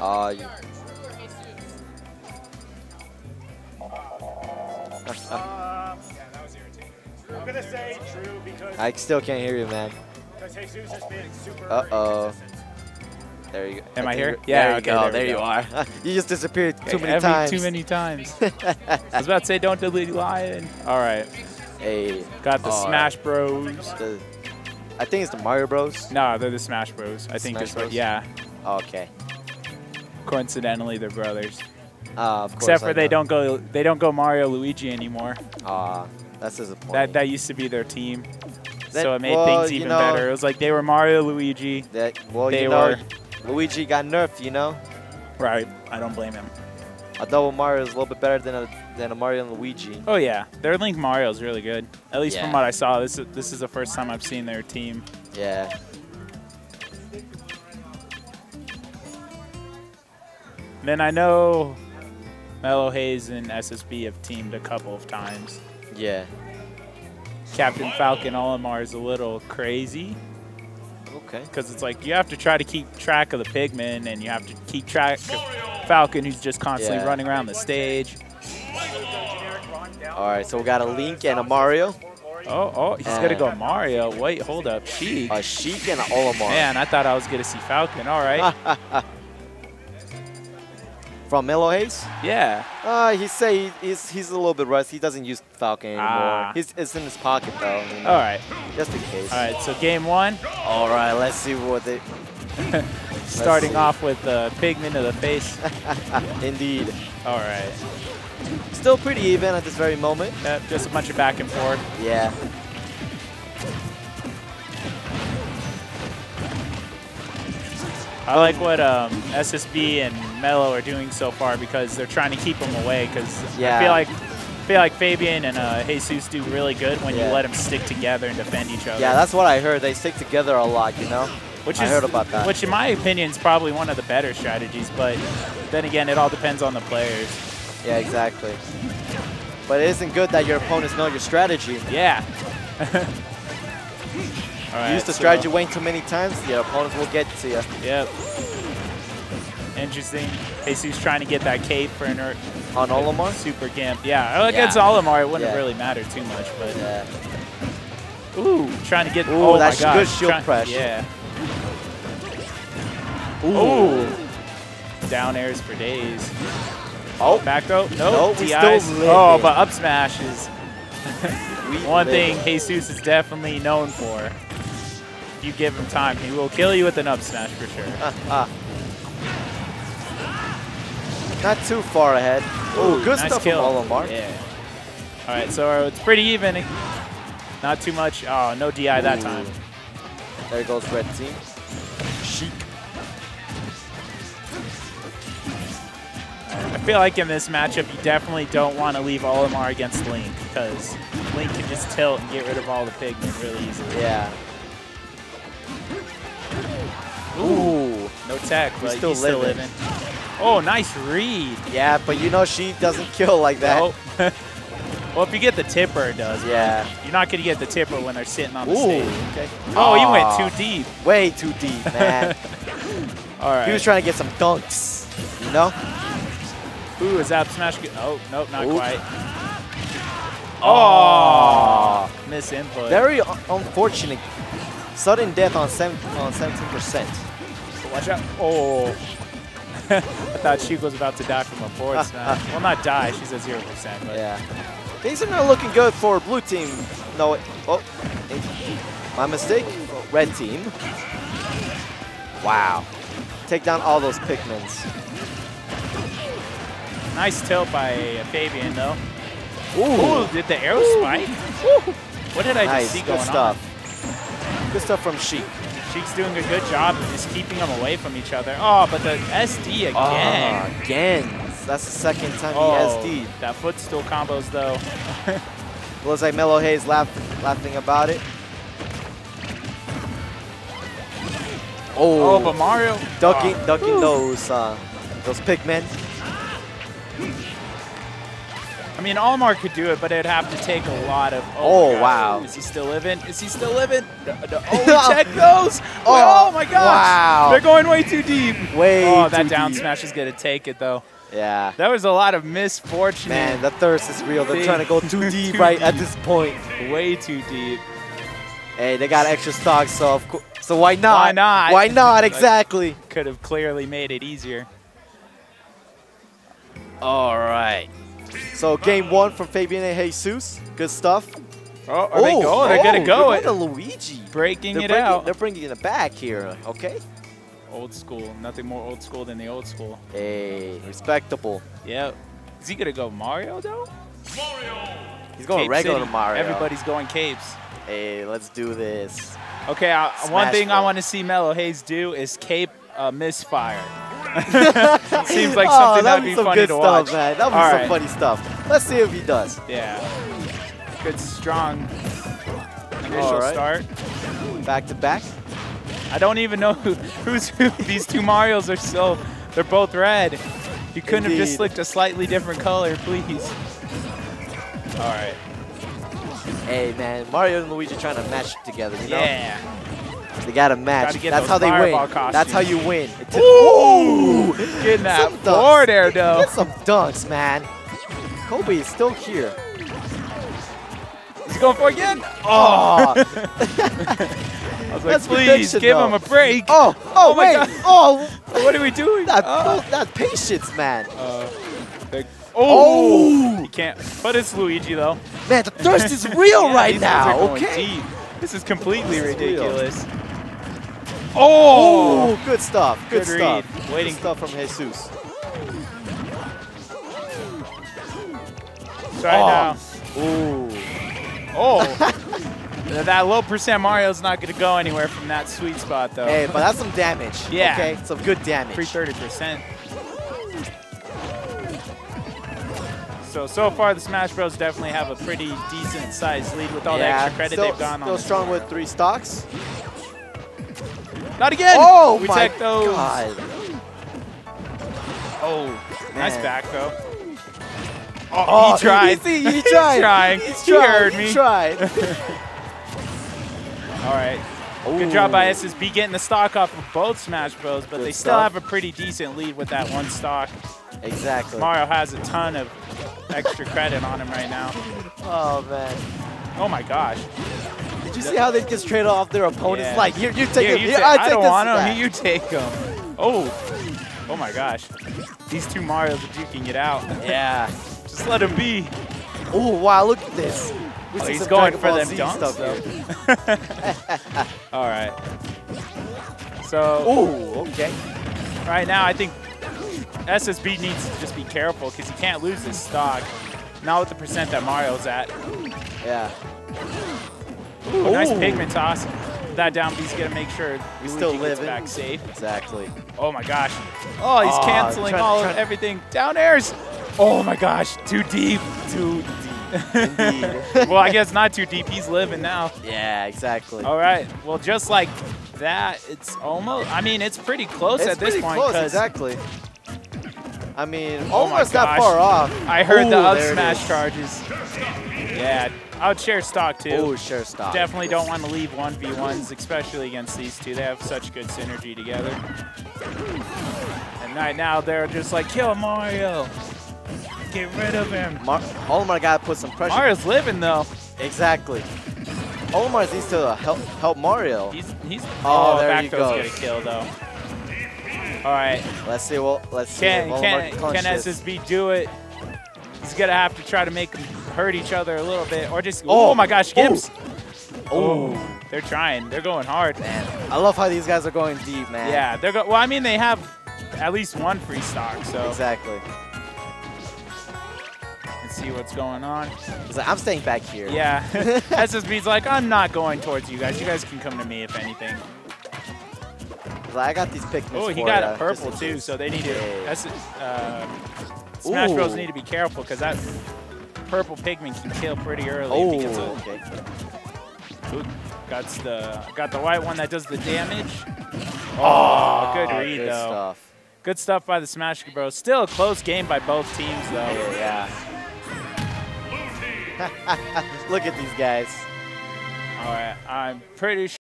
Oh, you. Um, yeah, that was irritating. I'm gonna say true because I still can't hear you, man. because Jesus has been super. Uh-oh. There you go. Am I think here? Yeah, There you okay, go. there There, you go. are. you just disappeared too many Every- times. Too many times. I was about to say don't delete lion. All right. Hey. Got the All Smash Bros. The, I think it's the Mario Bros. No, they're the Smash Bros. I think Smash it's what. Bros? Yeah. Okay. Coincidentally, they're brothers. Uh, of Except for I they know. don't go. They don't go Mario Luigi anymore. Aw, that's disappointing. That that used to be their team. That- so it made well, things you even know- better. It was like they were Mario Luigi. That well, they you know, were- Luigi got nerfed. You know, Right. I don't blame him. a double Mario is a little bit better than a than a Mario and Luigi. Oh yeah, their Link Mario is really good. At least from what I saw, this is, this is the first time I've seen their team. Yeah. Then I know Mellow Haze and SSB have teamed a couple of times. Yeah. Captain Falcon Olimar is a little crazy Okay. because it's like you have to try to keep track of the Pikmin and you have to keep track of Falcon who's just constantly Yeah. running around the stage. All right. So we got a Link and a Mario, Oh, oh, he's gonna go Mario. Wait, hold up, Sheik. a Sheik and an Olimar. Man, I thought I was gonna see Falcon. All right, From Mellow Haze. yeah. Uh, he say he's he's a little bit rusty. He doesn't use Falcon anymore. Ah. He's it's in his pocket though. you know, All right, Just in case. all right. So game one, All right. Let's see what they. starting see. off with the Pikmin to the face. Indeed. All right, Still pretty even at this very moment. Yep, just a bunch of back and forth. Yeah. I like what um, SSB and Mello are doing so far because they're trying to keep them away. Because Yeah. I feel like I feel like Fabian and uh, Jesus do really good when Yeah. you let them stick together and defend each other. Yeah, that's what I heard. They stick together a lot, you know. which I is heard about that. Which, in my opinion, is probably one of the better strategies. But then again, it all depends on the players. Yeah, exactly. But it isn't good that your opponents know your strategy. Yeah. all right, Use the so- strategy way too many times, your opponents will get to you. Yep. Interesting. Jesus trying to get that cape for an On Olimar? super gimp. Yeah, oh, against Yeah. Olimar, it wouldn't Yeah. really matter too much, but Yeah. ooh, trying to get. Ooh, oh that's my gosh, good shield try- pressure. Yeah. Ooh. Down airs for days. Oh, Back throw. No. Nope, we TIs. still Oh, but up smash is one live thing it. Jesus is definitely known for. If you give him time, he will kill you with an up smash for sure. Not too far ahead. Oh, good nice stuff kill. from Olimar. Yeah. All right, so it's pretty even. Not too much. Oh, no DI that time. There goes red team. Sheik. I feel like in this matchup, you definitely don't want to leave Olimar against Link because Link can just tilt and get rid of all the Pikmin really easily. Yeah. Ooh. No tech, but still he's still living. Oh, nice read. Yeah, but you know she doesn't kill like that. Nope. well, if you get the tipper, it does. Yeah. You're not going to get the tipper when they're sitting on the Ooh. stage. Okay. Oh, he went too deep. Way too deep, man. All right. he was trying to get some dunks. You know? Ooh, is that smash good? Oh, nope, not Oop. quite. Oh. Miss input. Very un- unfortunate. Sudden death on seven on 17%. Watch out. Oh. I thought she was about to die from a forward smash. well, not die. She's at 0%. But Yeah. Things are not looking good for blue team. No, oh, my mistake. Red team. Wow. Take down all those Pikmins. Nice tilt by Fabian, though. Ooh. Ooh, did the arrow spike? What did I nice. just see Good going stuff. Good stuff from Sheik. Sheik's doing a good job of just keeping them away from each other. Oh, but the SD again. Ah, again. That's the second time oh, he SD'd. that footstool combos, though. Looks like Mellow Haze laugh, laughing about it. Oh, Oh, but Mario. ducking, oh. ducking those, uh, those Pikmin. Mean, Olimar could do it, but it'd have to take a lot of. Oh, gosh. wow. Is he still living? Is he still living? No, no. Oh, check those. Oh, Oh, my gosh. wow. They're going way too deep. Way Oh, that down deep. smash is going to take it, though. Yeah. That was a lot of misfortune. Man, the thirst is real. They're trying to go too deep too right at this point. Way too deep. Hey, they got extra stock, so of course, so why not? Why not? Why not? Exactly. Could have clearly made it easier. All right. So game one from Fabian and Jesus. Good stuff. Oh, are they go? They're going to oh, go they're it. going to Luigi. Breaking They're it bringing, out. they're bringing it back here. Okay. Old school. Nothing more old school than the old school. Hey, respectable. Yep. Is he going to go Mario, though? Mario. He's going Cape regular City. Mario. Everybody's going capes. Hey, let's do this. Okay, uh, one Smash thing I want to see Mellow Haze do is cape uh, misfire. Seems like oh, something that'd that'd be be some funny good to stuff, watch. man. That'd be All some right. funny stuff. Let's see if he does. Yeah. Good, strong initial right. start. Back to back. I don't even know who, who's who. These two Marios are so, they're both red. You couldn't have just Indeed. slicked a slightly different color, please. All right. Hey, man, Mario and Luigi are trying to match together. You know, Yeah. They gotta match. Gotta get That's how they win. fireball That's how you win. Ooh! Getting that Some forward air, though. Get some dunks, man. Kobe is still here. He's going for again. Oh, I was like, That's please give though. him a break. oh, oh, Oh my wait. God. Oh, What are we doing? that, Uh, that patience, man. uh, Oh. oh, he can't. But it's Luigi though. Man, the thirst is real Yeah, right now. Okay. deep. This is completely This is real. Oh, good stuff. Good, Good stuff. read. Good Waiting. stuff from Jesus. Try Oh. now. Ooh. Oh. That low percent Mario's not going to go anywhere from that sweet spot though. Hey, but that's some damage. Yeah. Okay, some good damage. Free 30%. So, so far the Smash Bros. definitely have a pretty decent sized lead with all the extra credit still, they've gone still on. strong with three stocks. Not again! Oh we my take those. god. Oh, nice back though. Oh, Oh, he tried. He, he, he He's tried. trying. He's He tried. heard He me. tried. All right. Good job by Ooh. SSB getting the stock off of both Smash Bros, but Good they still stuff. have a pretty decent lead with that one stock. Exactly. Mario has a ton of extra credit on him right now. Oh man. Oh my gosh. Did you see how they just trade off their opponents? Yeah. Like, here, you take Here, him. you Here, ta- I I take don't this want him. Here, you take him. Oh. Oh my gosh. These two Marios are duking it out. Yeah. Just let him be. Oh wow, look at this. We Oh, he's going for them Z dunks, stuff here. All right. So Ooh, okay. right now, I think SSB needs to just be careful because he can't lose his stock. Not with the percent that Mario's at. Yeah. Ooh, nice Pikmin toss. That down B's gonna make sure He's Luigi still gets back safe. Exactly. Oh my gosh. Oh, he's Aw, canceling trying- all of everything. Down airs. Oh my gosh, too deep. Too deep. Indeed. well, I guess not too deep. He's living now. yeah, exactly. All right. Well, just like that, it's almost. I mean, it's pretty close it's at this pretty point. close, 'cause exactly. I mean, Oh almost not far off. I heard the up smash charges. Yeah, I would share stock too. Oh, share stock. Definitely don't want to leave 1v1s, especially against these two. They have such good synergy together. And right now, they're just like, kill Mario. Get rid of him. Mar Olimar got to put some pressure. Mario's living, though. Exactly. Olimar needs to help help Mario. He's, he's, Oh, there back you go. gonna kill, though. All right. Let's see. Well, let's see. Can, if can, Olimar can can. SSB do it? He's gonna have to try to make them hurt each other a little bit, or just. Oh. Oh, my gosh, Gibbs! Oh, they're trying. They're going hard. man. I love how these guys are going deep, man. Yeah, they're go. Well, I mean, they have at least one free stock, so Exactly. let's see what's going on. He's like, I'm staying back here. Yeah, SSB's like, I'm not going towards you guys. You guys can come to me if anything. I got these Pikmins Oh, he got a purple too, so they need to. That's, uh, Smash Bros need to be careful because that purple Pikmin can kill pretty early. Oh, if okay. Ooh, got the got the white one that does the damage. Oh, good Oh, read good though. stuff. Good stuff by the Smash Bros. Still a close game by both teams though. Yeah, yeah. Look at these guys. All right, I'm pretty sure.